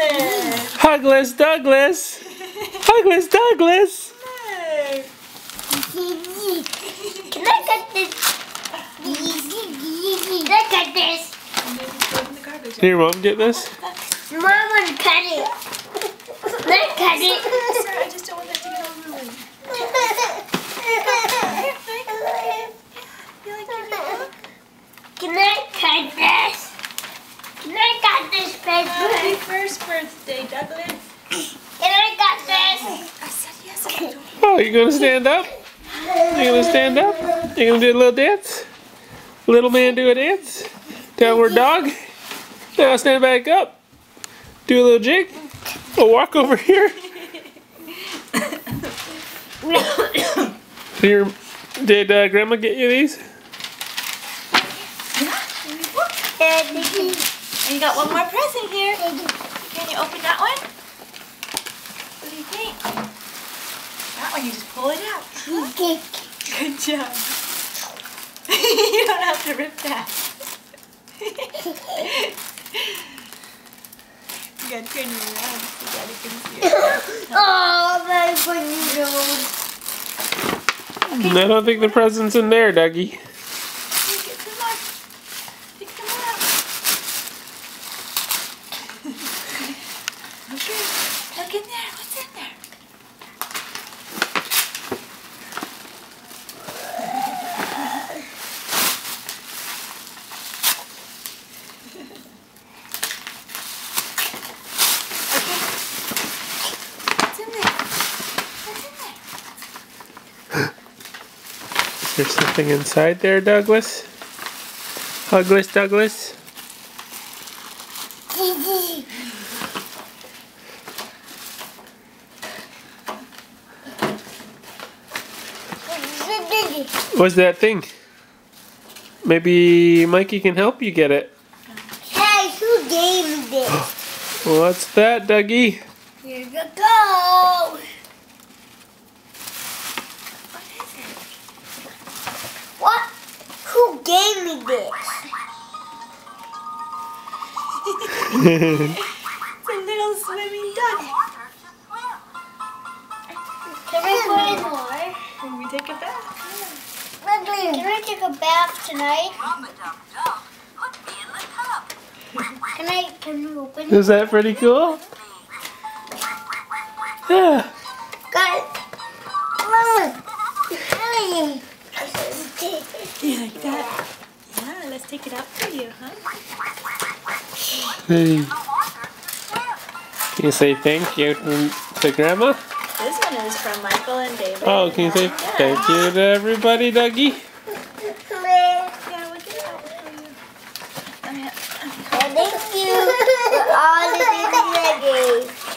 Douglas, Douglas. Douglas, Douglas. Can I cut this? Can I cut this? Here, mom, get this. Mom, cut it. I cut it? Sorry, I just don't want that to get all ruined. You like your new book? Can I cut this? Can I cut this Happy first birthday, Douglas. Can I cut this? I said yes. I. Oh, you gonna stand up? You gonna stand up? You gonna do a little dance? Little man do a dance? Downward dog? Now stand back up. Do a little jig. A walk over here. Here, did uh, Grandma get you these? And you got one more present here. Can you open that one? What do you think? That one, you just pull it out. Good job. you don't have to rip that. you gotta turn it around so Daddy can see it. Oh, my goodness. I don't think the present's in there, Dougie. Here, get some more. Take some more out. okay, look in there. What's in there? In there? Something inside there, Douglas. Douglas, Douglas. What's that thing? Maybe Mikey can help you get it. Hey, who gave me this? What's that, Dougie? Here you go. What is it? What? Who gave me this? It's a little swimming duck. Take a bath. Can I take a bath tonight? Can I? Can you open it? Is that pretty cool? Yeah. Got it. Mama. Hey. You like that? Yeah, let's take it out for you, huh? Hey. Can you say thank you to, to Grandma? This one is from Michael and David. Oh, can you say thank you to everybody, Dougie? Yeah, we'll get it out you. Oh. Thank you for all the things I gave.